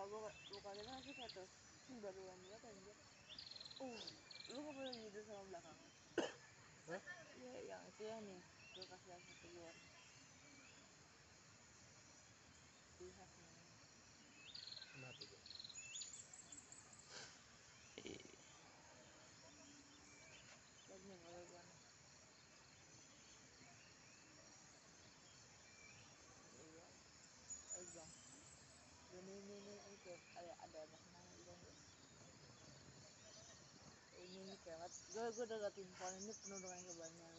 muka gue muka kita masih kayak tuh "Ini baru yang berapa anjir uh lu gak boleh tidur sama belakangnya Hah? iya yang itu ya nih gue kasih lihat ini ini kayak gue gue udah liatin pohon ini penuh dengan keberanian